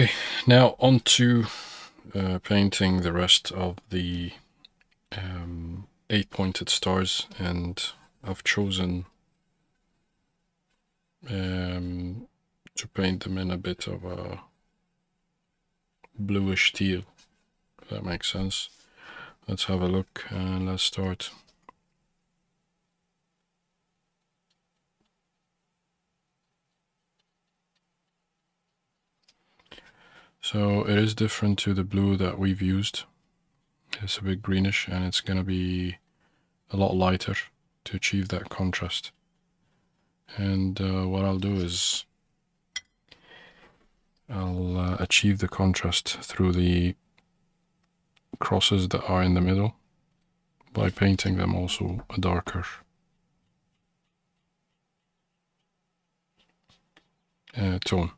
Okay, now on to uh, painting the rest of the um, eight pointed stars and I've chosen um, to paint them in a bit of a bluish teal, if that makes sense. Let's have a look and let's start. So it is different to the blue that we've used. It's a bit greenish and it's going to be a lot lighter to achieve that contrast. And uh, what I'll do is I'll uh, achieve the contrast through the crosses that are in the middle by painting them also a darker uh, tone.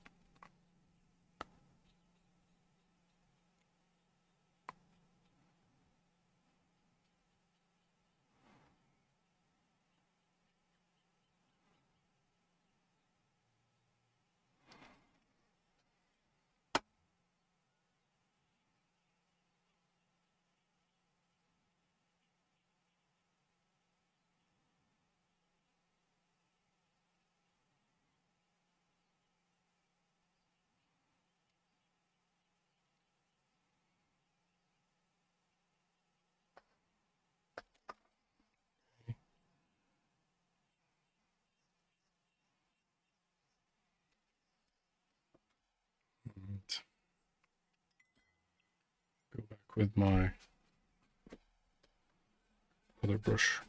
With my other brush.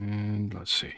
And let's see.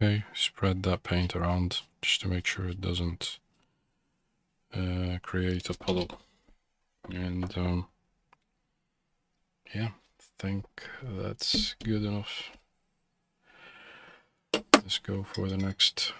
Okay, spread that paint around just to make sure it doesn't uh, create a puddle. And um, yeah, I think that's good enough. Let's go for the next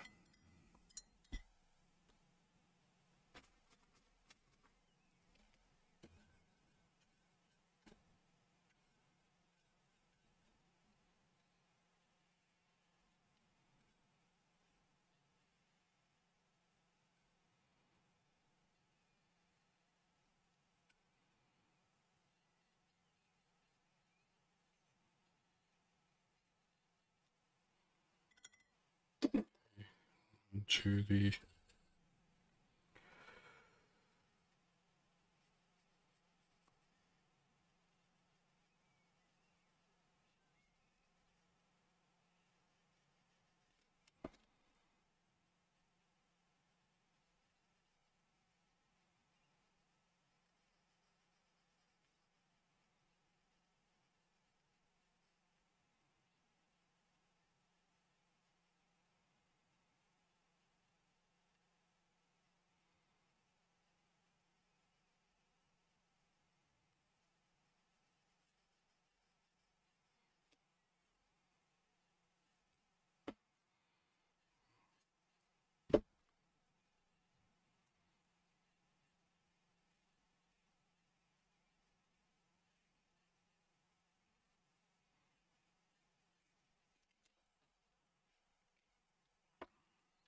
to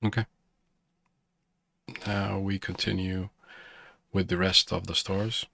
Okay. Now we continue with the rest of the stars.